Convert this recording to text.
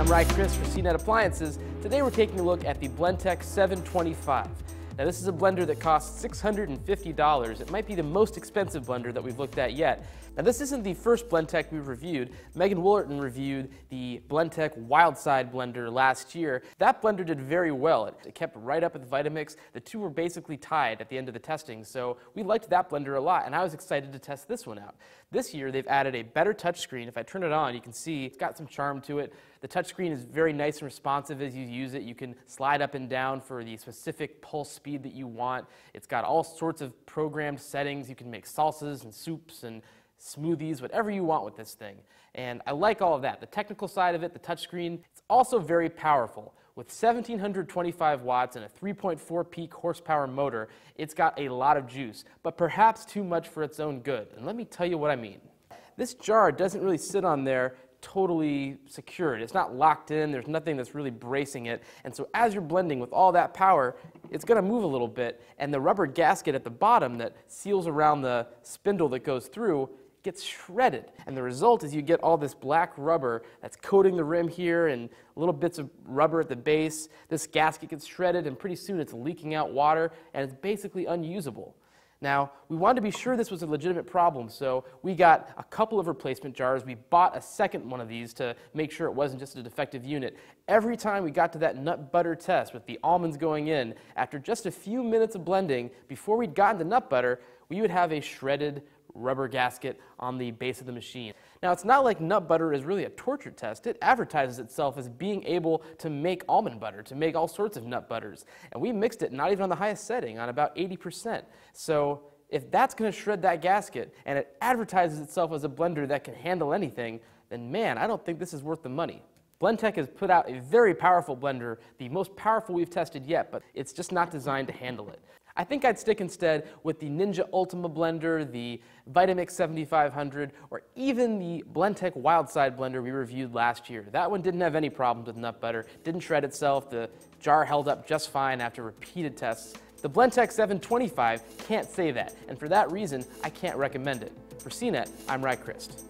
I'm Ry Crist for CNET Appliances. Today we're taking a look at the Blendtec 725. Now this is a blender that costs $650. It might be the most expensive blender that we've looked at yet. Now this isn't the first Blendtec we've reviewed. Megan Wollerton reviewed the Blendtec Wildside blender last year. That blender did very well. It, kept right up with Vitamix. The two were basically tied at the end of the testing, so we liked that blender a lot, and I was excited to test this one out. This year they've added a better touchscreen. If I turn it on, you can see it's got some charm to it. The touchscreen is very nice and responsive as you use it. You can slide up and down for the specific pulse speed that you want. It's got all sorts of programmed settings. You can make salsas and soups and smoothies, whatever you want with this thing. And I like all of that. The technical side of it, the touchscreen, it's also very powerful. With 1725 watts and a 3.4 peak horsepower motor, it's got a lot of juice, but perhaps too much for its own good. And let me tell you what I mean. This jar doesn't really sit on there totally secured. It's not locked in. There's nothing that's really bracing it. And so as you're blending with all that power, it's going to move a little bit. And the rubber gasket at the bottom that seals around the spindle that goes through gets shredded. And the result is you get all this black rubber that's coating the rim here and little bits of rubber at the base. This gasket gets shredded and pretty soon it's leaking out water and it's basically unusable. Now, we wanted to be sure this was a legitimate problem, so we got a couple of replacement jars. We bought a second one of these to make sure it wasn't just a defective unit. Every time we got to that nut butter test with the almonds going in, after just a few minutes of blending, before we'd gotten to nut butter, we would have a shredded rubber gasket on the base of the machine. Now, it's not like nut butter is really a torture test. It advertises itself as being able to make almond butter, to make all sorts of nut butters. And we mixed it not even on the highest setting, on about 80%. So if that's going to shred that gasket and it advertises itself as a blender that can handle anything, then man, I don't think this is worth the money. Blendtec has put out a very powerful blender, the most powerful we've tested yet, but it's just not designed to handle it. I think I'd stick instead with the Ninja Ultima blender, the Vitamix 7500, or even the Blendtec Wildside blender we reviewed last year. That one didn't have any problems with nut butter, didn't shred itself, the jar held up just fine after repeated tests. The Blendtec 725 can't say that, and for that reason, I can't recommend it. For CNET, I'm Ry Crist.